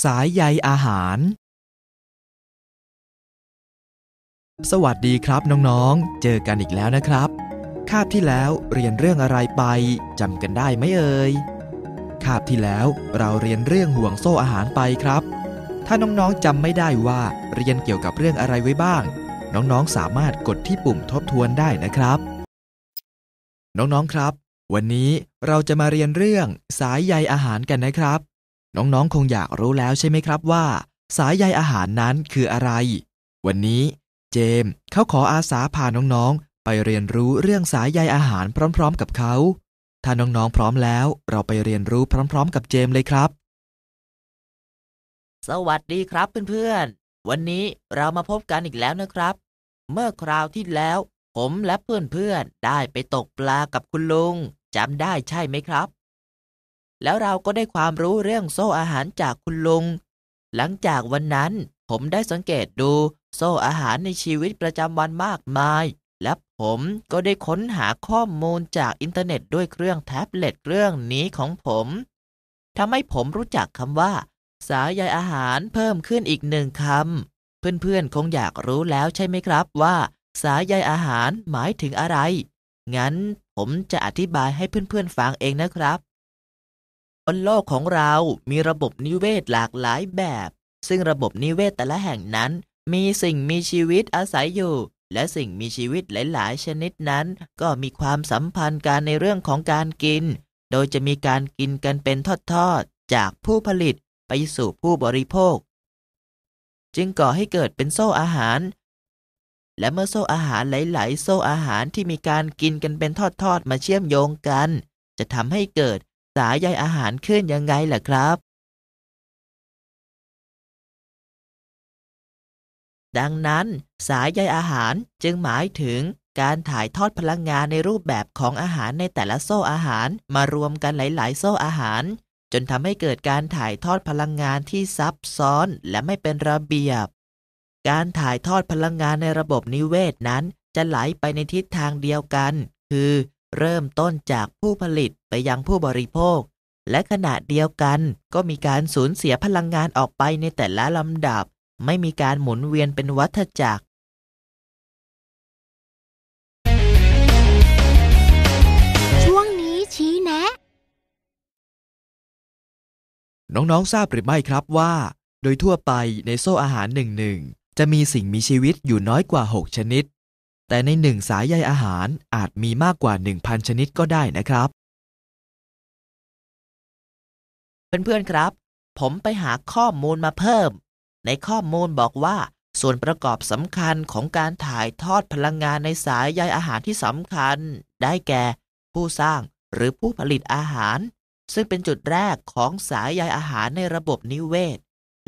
สายใยอาหาร สวัสดีครับน้องๆ เจอกันอีกแล้วนะครับ คาบที่แล้วเรียนเรื่องอะไรไปจำกันได้ไหมเอ่ย คาบที่แล้วเราเรียนเรื่องห่วงโซ่อาหารไปครับ ถ้าน้องๆจำไม่ได้ว่าเรียนเกี่ยวกับเรื่องอะไรไว้บ้าง น้องๆสามารถกดที่ปุ่มทบทวนได้นะครับ น้องๆครับ วันนี้เราจะมาเรียนเรื่องสายใยอาหารกันนะครับ น้องๆ คงอยากรู้แล้วใช่ไหมครับว่า สายใยอาหารนั้นคืออะไร วันนี้เจมส์เขาขออาสาพาน้องๆ ไปเรียนรู้เรื่องสายใยอาหารพร้อม ๆ กับเขา ถ้าน้องๆ พร้อมแล้ว เราไปเรียนรู้พร้อม ๆ กับเจมส์เลยครับ สวัสดีครับเพื่อนๆ วันนี้เรามาพบกันอีกแล้วนะครับ เมื่อคราวที่แล้ว ผมและเพื่อนๆ ได้ไปตกปลากับคุณลุงจำได้ใช่ไหมครับ แล้วเราก็ได้ความรู้เรื่องโซ่อาหารจากคุณลุง หลังจากวันนั้นผมได้สังเกตดูโซ่อาหารในชีวิตประจำวันมากมาย และผมก็ได้ค้นหาข้อมูลจากอินเทอร์เน็ตด้วยเครื่องแท็บเล็ตเครื่องนี้ของผมทำให้ผมรู้จักคำว่า สายใยอาหารเพิ่มขึ้นอีกหนึ่งคำเพื่อนๆคงอยากรู้แล้วใช่ไหมครับว่า สายใยอาหารหมายถึงอะไร งั้นผมจะอธิบายให้เพื่อนๆฟังเองนะครับ บนโลกของเรามีระบบนิเวศหลากหลายแบบ ซึ่งระบบนิเวศแต่ละแห่งนั้น มีสิ่งมีชีวิตอาศัยอยู่ และสิ่งมีชีวิตหลาย ๆ ชนิดนั้น ก็มีความสัมพันธ์กันในเรื่องของการกิน โดยจะมีการกินกันเป็นทอด ๆ จากผู้ผลิตไปสู่ผู้บริโภค จึงก่อให้เกิดเป็นโซ่อาหาร และเมื่อโซ่อาหารหลาย ๆ โซ่อาหารที่มีการกินกันเป็นทอด ๆ มาเชื่อมโยงกัน จะทำให้เกิด สายใยอาหารขึ้นยังไงล่ะครับ ดังนั้น สายใยอาหารจึงหมายถึงการถ่ายทอดพลังงานในรูปแบบของอาหารในแต่ละโซ่อาหารมารวมกันหลาย ๆ โซ่อาหาร จนทำให้เกิดการถ่ายทอดพลังงานที่ซับซ้อนและไม่เป็นระเบียบ การถ่ายทอดพลังงานในระบบนิเวศนั้น จะไหลไปในทิศทางเดียวกัน คือ เริ่มต้นจากผู้ผลิตไปยังผู้บริโภค และขณะเดียวกันก็มีการสูญเสียพลังงานออกไปในแต่ละลำดับ ไม่มีการหมุนเวียนเป็นวัฏจักรช่วงนี้ชี้แนะ น้องๆ ทราบหรือไม่ครับว่า โดยทั่วไปในโซ่อาหารหนึ่งหนึ่งจะมีสิ่งมีชีวิตอยู่น้อยกว่า 6 ชนิด แต่ในหนึ่งสายใยอาหารอาจมีมากกว่า 1,000 ชนิดก็ได้นะครับ เพื่อนๆครับ ผมไปหาข้อมูลมาเพิ่ม ในข้อมูลบอกว่า ส่วนประกอบสำคัญของการถ่ายทอดพลังงานในสายใยอาหารที่สำคัญ ได้แก่ ผู้สร้างหรือผู้ผลิตอาหาร ซึ่งเป็นจุดแรกของสายใยอาหารในระบบนิเวศ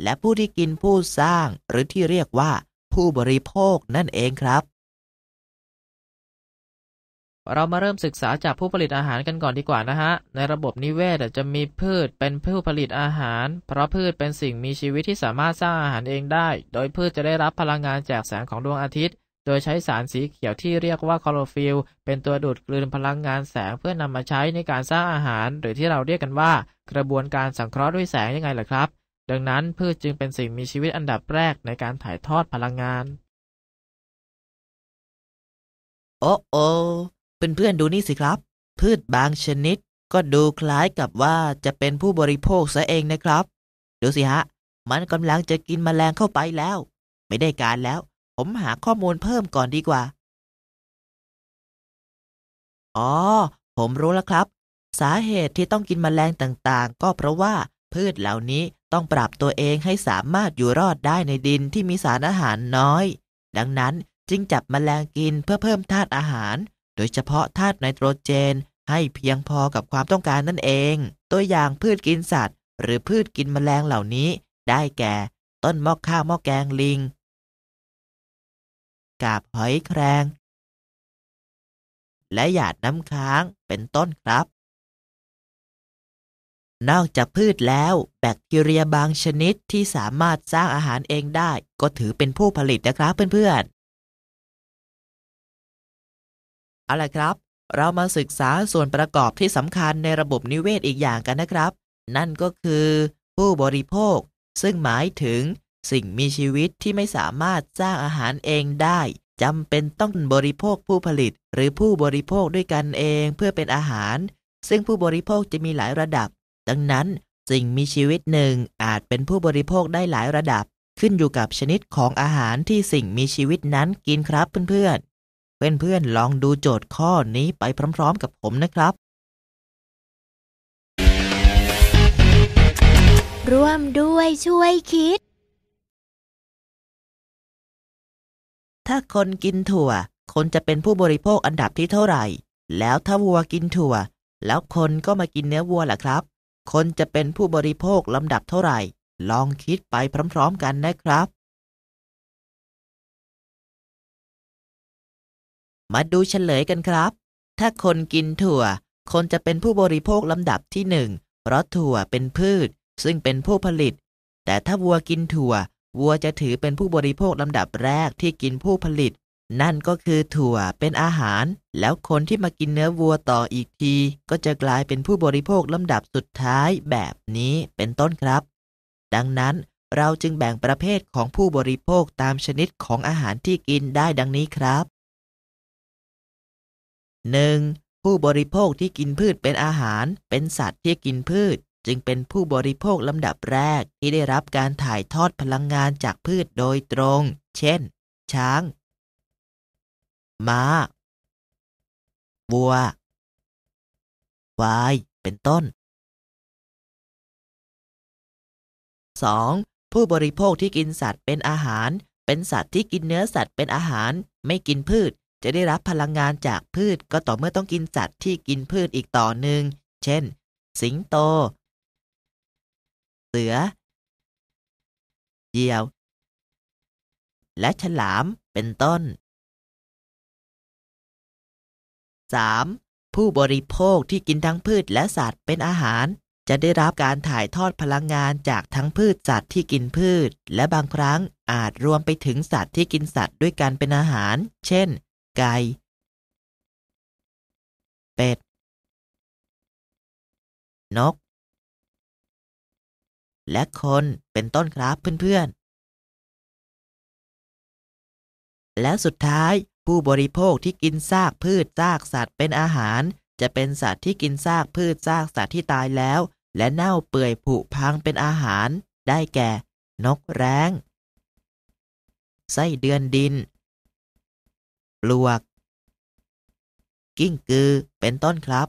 และผู้ที่กินผู้สร้างหรือที่เรียกว่าผู้บริโภคนั่นเองครับ เรามาเริ่มศึกษาจากผู้ผลิตอาหารกันก่อนดีกว่านะฮะ ในระบบนิเวศจะมีพืชเป็นผู้ผลิตอาหาร เพราะพืชเป็นสิ่งมีชีวิตที่สามารถสร้างอาหารเองได้ โดยพืชจะได้รับพลังงานจากแสงของดวงอาทิตย์ โดยใช้สารสีเขียวที่เรียกว่าคลอโรฟิลเป็นตัวดูดกลืนพลังงานแสงเพื่อนำมาใช้ในการสร้างอาหาร หรือที่เราเรียกกันว่า กระบวนการสังเคราะห์ด้วยแสงยังไงล่ะครับ ดังนั้นพืชจึงเป็นสิ่งมีชีวิตอันดับแรกในการถ่ายทอดพลังงาน โอ้โอ เพื่อนๆดูนี่สิครับ พืชบางชนิด ก็ดูคล้ายกับว่าจะเป็นผู้บริโภคซะเองนะครับ ดูสิฮะ มันกำลังจะกินแมลงเข้าไปแล้ว ไม่ได้การแล้ว ผมหาข้อมูลเพิ่มก่อนดีกว่า อ๋อ ผมรู้แล้วครับ สาเหตุที่ต้องกินแมลงต่างๆ ก็เพราะว่าพืชเหล่านี้ต้องปรับตัวเองให้สามารถอยู่รอดได้ในดินที่มีสารอาหารน้อย ดังนั้นจึงจับแมลงกินเพื่อเพิ่มธาตุอาหาร โดยเฉพาะธาตุไนโตรเจน ให้เพียงพอกับความต้องการนั่นเอง ตัวอย่างพืชกินสัตว์ หรือพืชกินแมลงเหล่านี้ ได้แก่ ต้นม้อข้าวม้อแกงลิง กาบหอยแครง และหยาดน้ำค้างเป็นต้นครับ นอกจากพืชแล้ว แบคทีเรียบางชนิดที่สามารถสร้างอาหารเองได้ ก็ถือเป็นผู้ผลิตนะครับเพื่อนๆ เอาละครับ เรามาศึกษาส่วนประกอบที่สำคัญในระบบนิเวศอีกอย่างกันนะครับ นั่นก็คือ ผู้บริโภค ซึ่งหมายถึง สิ่งมีชีวิตที่ไม่สามารถสร้างอาหารเองได้จำเป็นต้องบริโภคผู้ผลิต หรือผู้บริโภคด้วยกันเองเพื่อเป็นอาหาร ซึ่งผู้บริโภคจะมีหลายระดับ ดังนั้นสิ่งมีชีวิตหนึ่งอาจเป็นผู้บริโภคได้หลายระดับ ขึ้นอยู่กับชนิดของอาหารที่สิ่งมีชีวิตนั้นกินครับเพื่อน เพื่อนๆ ลองดูโจทย์ข้อนี้ไปพร้อม ๆ กับผมนะครับ ร่วมด้วยช่วยคิด ถ้าคนกินถั่ว คนจะเป็นผู้บริโภคอันดับที่เท่าไหร่ แล้วถ้าวัวกินถั่ว แล้วคนก็มากินเนื้อวัวล่ะครับ คนจะเป็นผู้บริโภคลำดับเท่าไหร่ ลองคิดไปพร้อม ๆ กันนะครับ มาดูเฉลยกันครับ ถ้าคนกินถั่ว คนจะเป็นผู้บริโภคลำดับที่หนึ่งเพราะถั่วเป็นพืช ซึ่งเป็นผู้ผลิต แต่ถ้าวัวกินถั่ว วัวจะถือเป็นผู้บริโภคลำดับแรกที่กินผู้ผลิต นั่นก็คือถั่วเป็นอาหาร แล้วคนที่มากินเนื้อวัวต่ออีกที ก็จะกลายเป็นผู้บริโภคลำดับสุดท้ายแบบนี้เป็นต้นครับ ดังนั้นเราจึงแบ่งประเภทของผู้บริโภคตามชนิดของอาหารที่กินได้ดังนี้ครับ 1. ผู้บริโภคที่กินพืชเป็นอาหาร เป็นสัตว์ที่กินพืช จึงเป็นผู้บริโภคลำดับแรกที่ได้รับการถ่ายทอดพลังงานจากพืชโดยตรง เช่น ช้าง ม้า วัว ควาย เป็นต้น 2. ผู้บริโภคที่กินสัตว์เป็นอาหาร เป็นสัตว์ที่กินเนื้อสัตว์เป็นอาหาร ไม่กินพืช จะได้รับพลังงานจากพืชก็ต่อเมื่อต้องกินสัตว์ที่กินพืชอีกต่อหนึ่ง เช่น สิงโต เสือ เหยี่ยว และฉลามเป็นต้น 3. ผู้บริโภคที่กินทั้งพืชและสัตว์เป็นอาหาร จะได้รับการถ่ายทอดพลังงานจากทั้งพืชสัตว์ที่กินพืช และบางครั้งอาจรวมไปถึงสัตว์ที่กินสัตว์ด้วยกันเป็นอาหาร เช่น ไก่ เป็ด นก และคนเป็นต้นครับเพื่อนๆ และสุดท้ายผู้บริโภคที่กินซากพืชซากสัตว์เป็นอาหาร จะเป็นสัตว์ที่กินซากพืชซากสัตว์ที่ตายแล้ว และเน่าเปื่อยผุพังเป็นอาหาร ได้แก่ นกแร้ง ไส้เดือนดิน ปลวก กิ้งกือ เป็นต้นครับ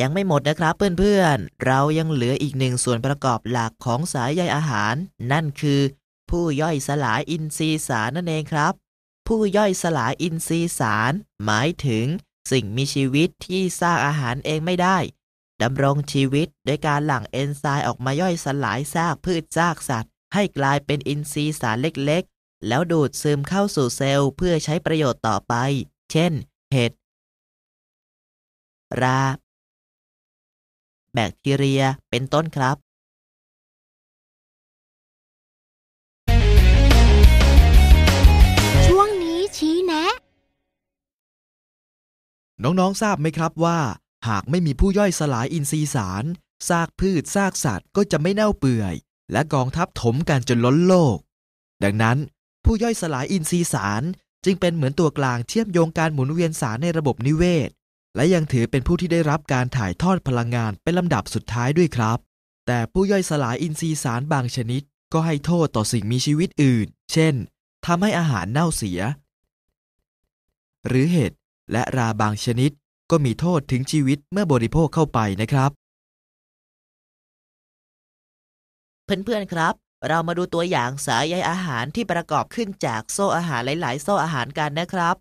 ยังไม่หมดนะครับเพื่อนๆ เรายังเหลืออีกหนึ่งส่วนประกอบหลักของสายใยอาหาร นั่นคือ ผู้ย่อยสลายอินทรีย์สารนั่นเองครับ ผู้ย่อยสลายอินทรีย์สาร หมายถึงสิ่งมีชีวิตที่สร้างอาหารเองไม่ได้ดำรงชีวิตโดยการหลั่งเอนไซม์ออกมาย่อยสลายซากพืชซากสัตว์ ให้กลายเป็นอินทรีย์สารเล็กๆ แล้วดูดซึมเข้าสู่เซลล์เพื่อใช้ประโยชน์ต่อไป เช่น เห็ด รา แบคทีเรีย เป็นต้นครับช่วงนี้ชี้แนะน้องๆ ทราบไหมครับว่า หากไม่มีผู้ย่อยสลายอินทรีย์สาร ซากพืชซากสัตว์ก็จะไม่เน่าเปื่อย และกองทัพถมกันจนล้นโลก ดังนั้น ผู้ย่อยสลายอินทรีย์สารจึงเป็นเหมือนตัวกลางเชื่อมโยงการหมุนเวียนสารในระบบนิเวศ และยังถือเป็นผู้ที่ได้รับการถ่ายทอดพลังงานเป็นลำดับสุดท้ายด้วยครับ แต่ผู้ย่อยสลายอินทรีย์สารบางชนิด ก็ให้โทษต่อสิ่งมีชีวิตอื่น เช่นทำให้อาหารเน่าเสีย หรือเห็ดและราบางชนิดก็มีโทษถึงชีวิตเมื่อบริโภคเข้าไปนะครับ เพื่อนๆครับ เรามาดูตัวอย่างสายใยอาหารที่ประกอบขึ้นจากโซ่อาหารหลาย ๆ โซ่อาหารกันนะครับ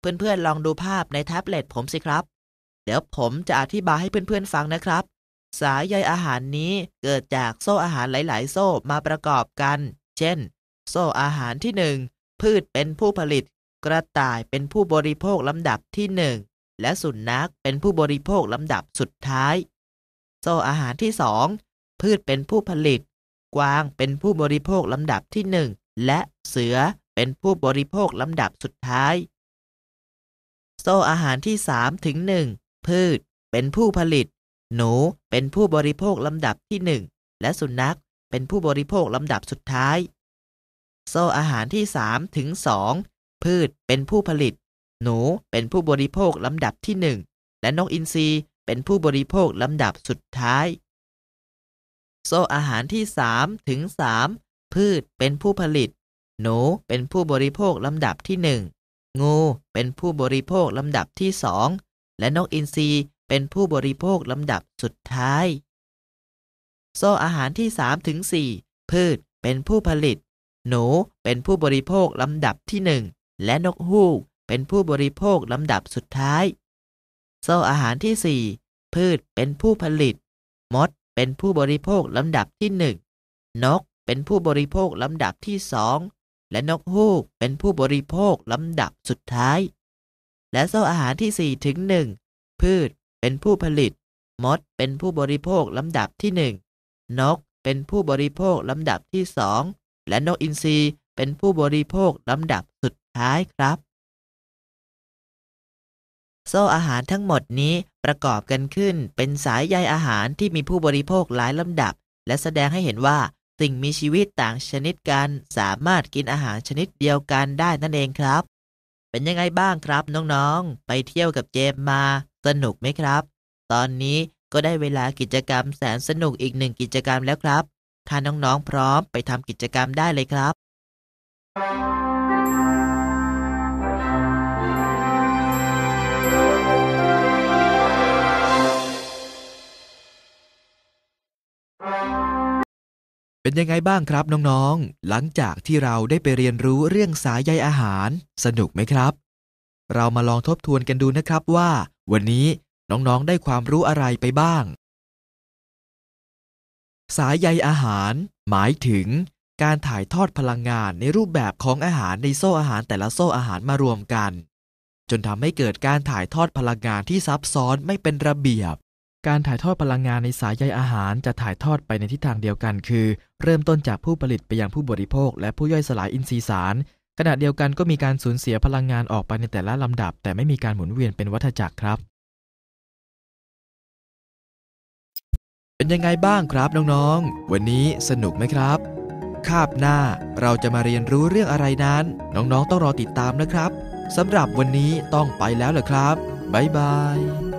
เพื่อนๆลองดูภาพในแท็บเล็ตผมสิครับ เดี๋ยวผมจะอธิบายให้เพื่อนๆฟังนะครับ สายใยอาหารนี้เกิดจากโซ่อาหารหลาย ๆ โซ่มาประกอบกัน เช่น โซ่อาหารที่หนึ่งพืชเป็นผู้ผลิต กระต่ายเป็นผู้บริโภคลำดับที่หนึ่งและสุนัขเป็นผู้บริโภคลำดับสุดท้าย โซ่อาหารที่สองพืชเป็นผู้ผลิต กวางเป็นผู้บริโภคลำดับที่หนึ่งและเสือเป็นผู้บริโภคลำดับสุดท้าย โซ่อาหารที่3ถึง1พืชเป็นผู้ผลิต หนูเป็นผู้บริโภคลำดับที่หนึ่งและสุนัขเป็นผู้บริโภคลำดับสุดท้าย โซ่อาหารที่3ถึง2พืชเป็นผู้ผลิต หนูเป็นผู้บริโภคลำดับที่1และนกอินทรีเป็นผู้บริโภคลำดับสุดท้าย โซ่อาหารที่3ถึง3พืชเป็นผู้ผลิต หนูเป็นผู้บริโภคลำดับที่ 1 งูเป็นผู้บริโภคลำดับที่ 2 และนกอินทรีเป็นผู้บริโภคลำดับสุดท้าย โซ่อาหารที่3ถึง4พืชเป็นผู้ผลิต หนูเป็นผู้บริโภคลำดับที่ 1 และนกฮูกเป็นผู้บริโภคลำดับสุดท้าย โซ่อาหารที่ 4 พืชเป็นผู้ผลิต มด เป็นผู้บริโภคลำดับที่1นกเป็นผู้บริโภคลำดับที่2และนกฮูกเป็นผู้บริโภคลำดับสุดท้าย และโซ่อาหารที่4ถึง1พืชเป็นผู้ผลิต มดเป็นผู้บริโภคลำดับที่1นกเป็นผู้บริโภคลำดับที่2และนกอินทรีเป็นผู้บริโภคลำดับสุดท้ายครับ โซ่อาหารทั้งหมดนี้ ประกอบกันขึ้นเป็นสายใยอาหารที่มีผู้บริโภคหลายลำดับ และแสดงให้เห็นว่าสิ่งมีชีวิตต่างชนิดกัน สามารถกินอาหารชนิดเดียวกันได้นั่นเองครับ เป็นยังไงบ้างครับน้องๆ ไปเที่ยวกับเจมมา สนุกไหมครับ ตอนนี้ก็ได้เวลากิจกรรมแสนสนุกอีกหนึ่งกิจกรรมแล้วครับ ถ้าน้องๆพร้อมไปทำกิจกรรมได้เลยครับ เป็นยังไงบ้างครับน้องๆ หลังจากที่เราได้ไปเรียนรู้เรื่องสายใยอาหาร สนุกไหมครับ เรามาลองทบทวนกันดูนะครับว่า วันนี้น้องๆ ได้ความรู้อะไรไปบ้าง สายใยอาหาร หมายถึง การถ่ายทอดพลังงานในรูปแบบของอาหารในโซ่อาหารแต่ละโซ่อาหารมารวมกัน จนทำให้เกิดการถ่ายทอดพลังงานที่ซับซ้อนไม่เป็นระเบียบ การถ่ายทอดพลังงานในสายใยอาหารจะถ่ายทอดไปในทิศทางเดียวกัน คือ เริ่มต้นจากผู้ผลิตไปยังผู้บริโภค และผู้ย่อยสลายอินทรีย์สาร ขณะเดียวกันก็มีการสูญเสียพลังงานออกไปในแต่ละลำดับ แต่ไม่มีการหมุนเวียนเป็นวัฏจักรครับ เป็นยังไงบ้างครับน้องๆ วันนี้สนุกไหมครับ คาบหน้าเราจะมาเรียนรู้เรื่องอะไรนั้น น้องๆ ต้องรอติดตามนะครับสำหรับวันนี้ต้องไปแล้วเหรอครับบ๊ายบาย